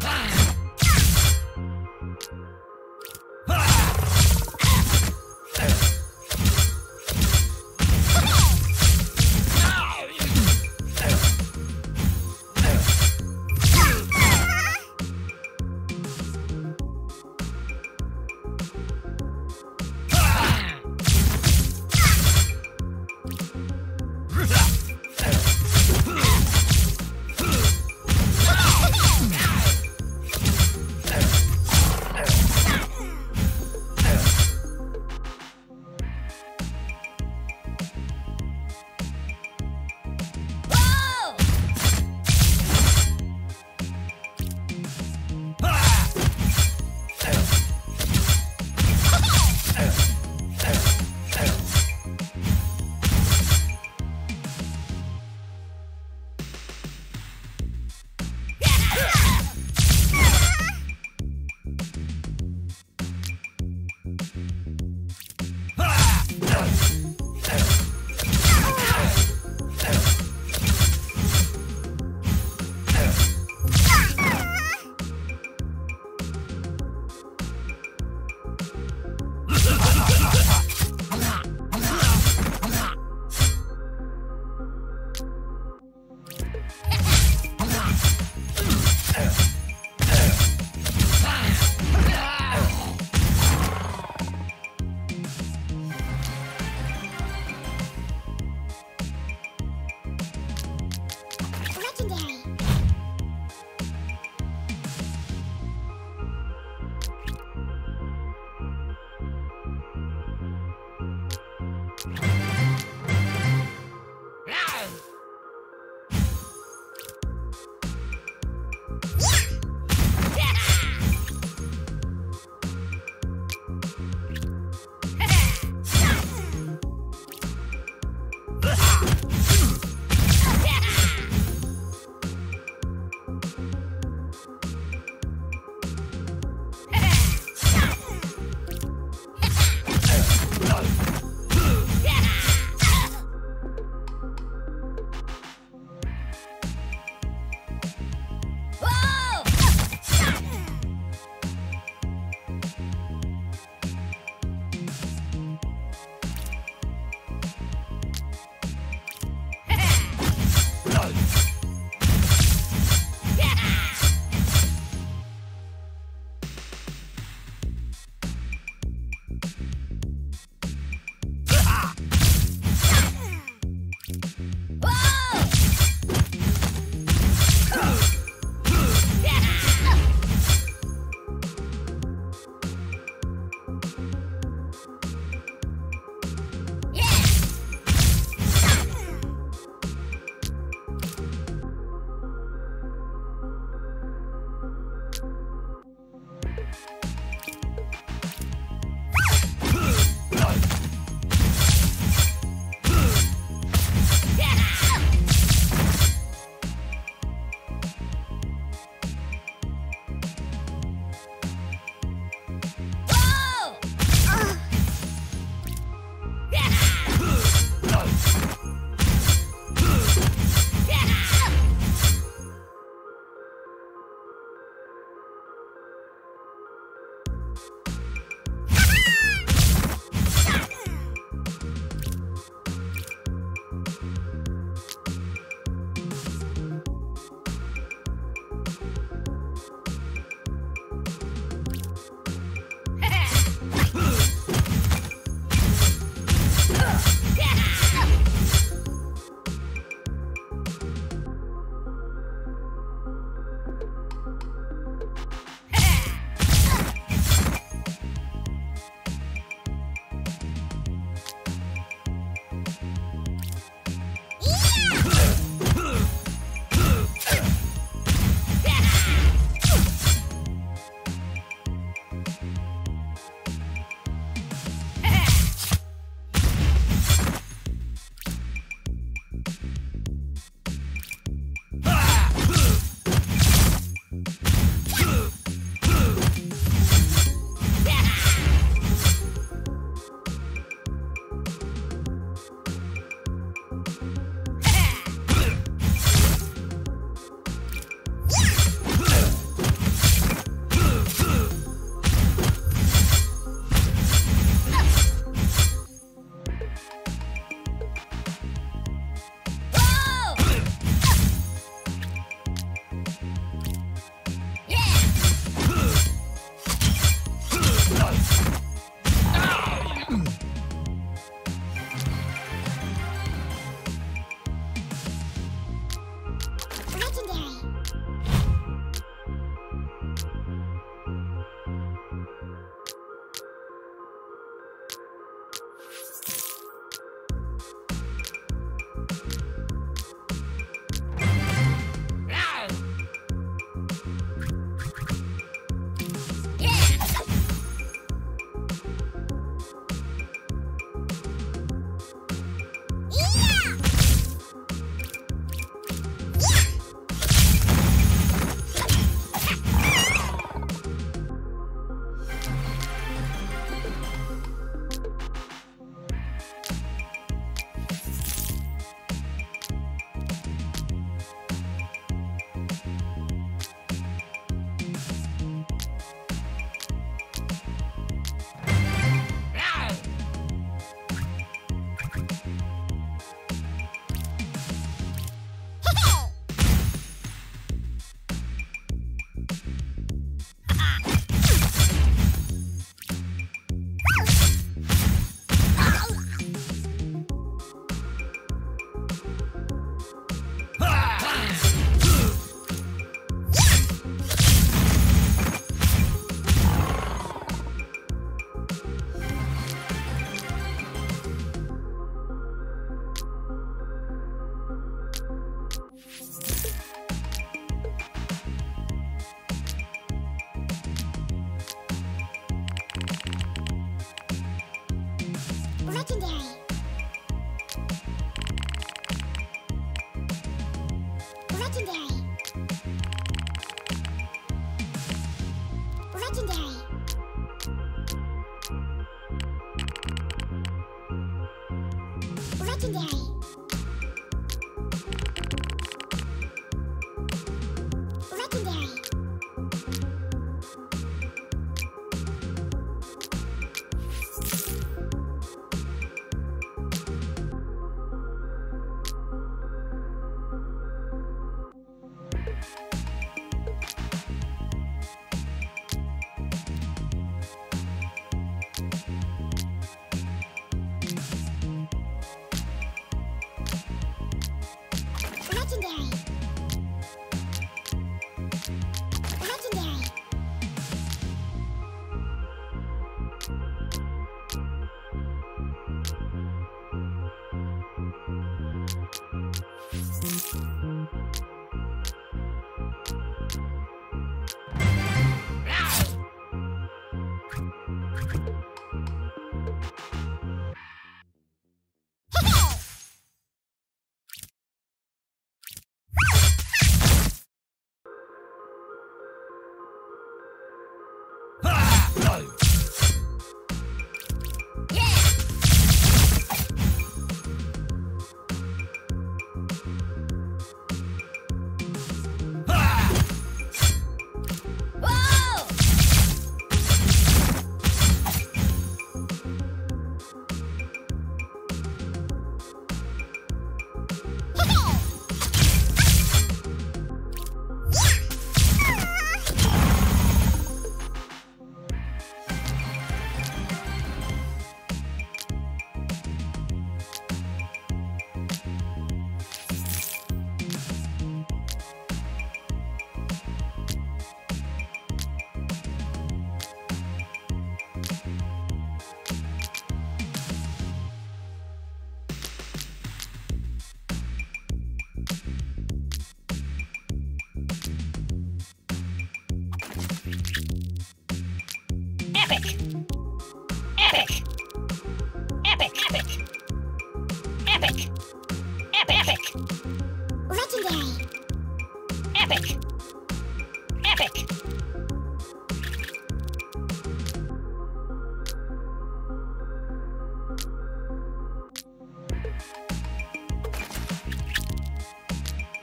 Bye. Yee!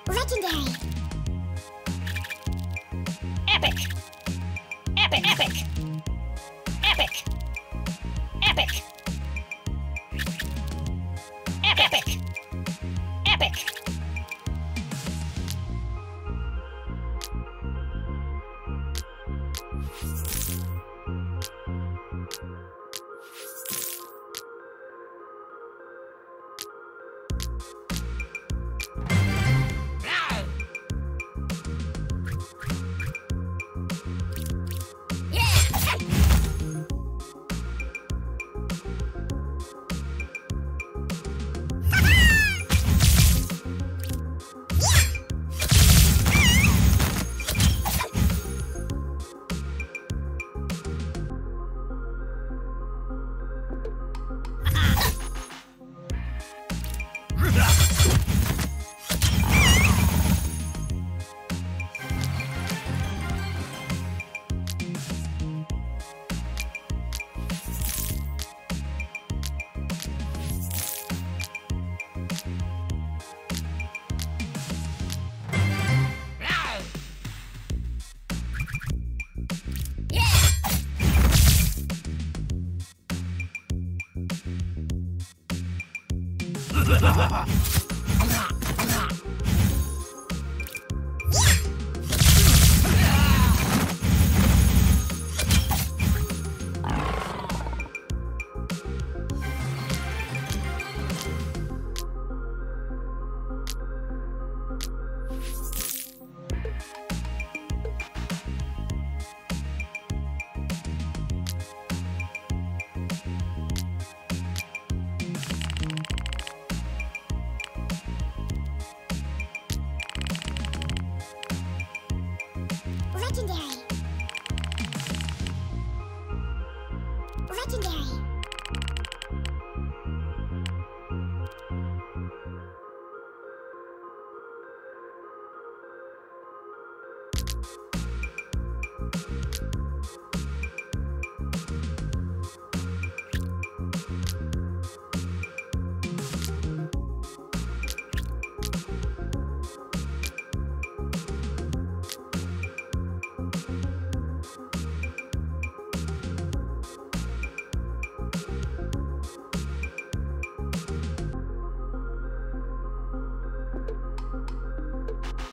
Legendary.